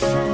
I